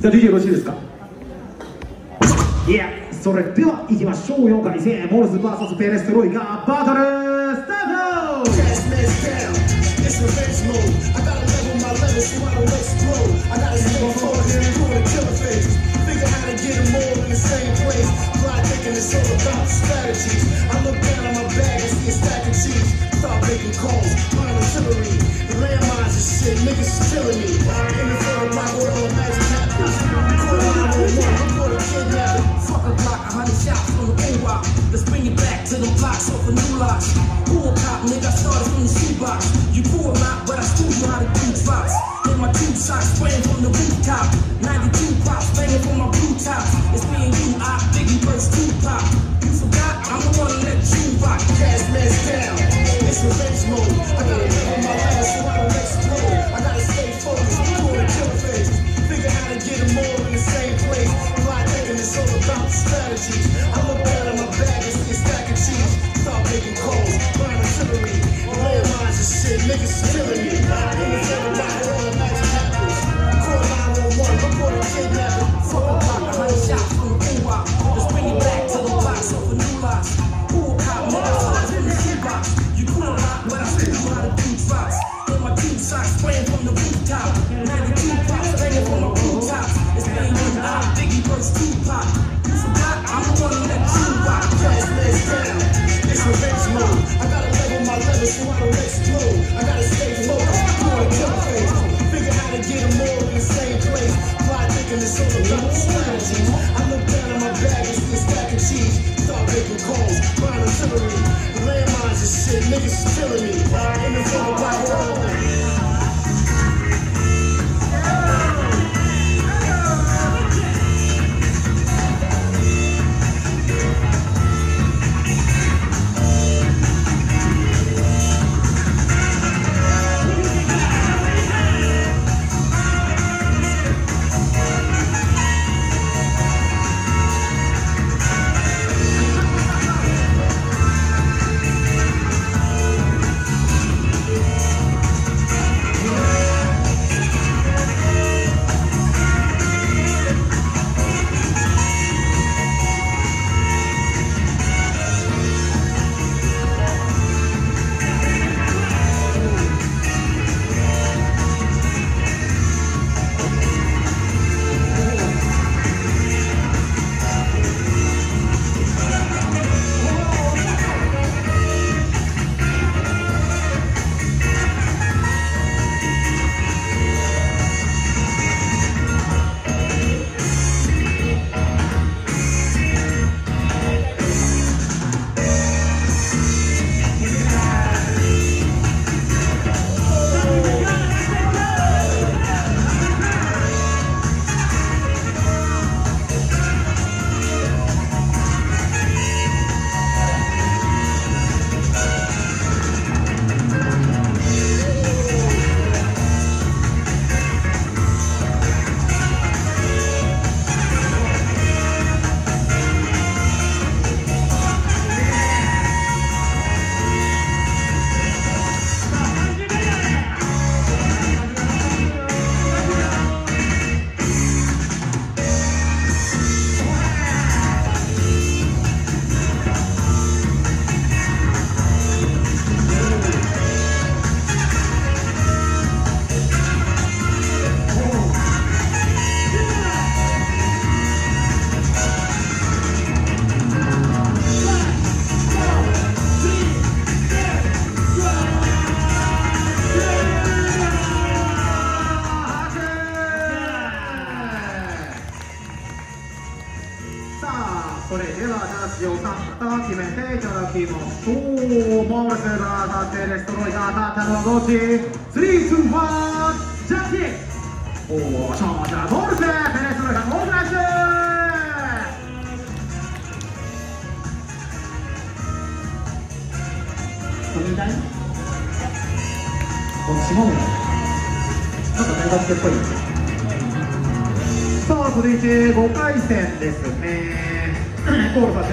じゃあ DJ よろしいですか？いや。それではいきましょう4回戦モルズ VS ペレストロイがバトルスタート！Fuck a block, a hundred shots from the A-Rock. Let's bring it back to the blocks off a new locks. Pool cop, nigga, I started from the shoebox. You poor lot, but I still know how to do drops. In my two socks, spraying from the rooftop. 92 pops, banging from my blue tops. It's me and you, I, Biggie first two Making calls, find artillery. Landmines and shit, niggas me. In the center, rock all imagine happens. Call 911, report a kidnapping. Fuck a block, a hundred shots from the P-Rock. Let's bring it back to the box of a new locks. Pool cop, nigga, stars in the shoebox. You how to do drops. In my socks, Thinking it's all about strategies. I look down at my bag and see a stack of cheese. Start making calls, find artillery. The landmines and shit, niggas is killing me. In the それではジャッジをさっと決めていただきましょうモールスバーサテレストロイが当たったのはどっち ?3、2、1ジャッジおー勝者モールステレストロイがモールラッシュこれみたいこの下のちょっと大学生っぽいさあ続いて5回戦ですね curvas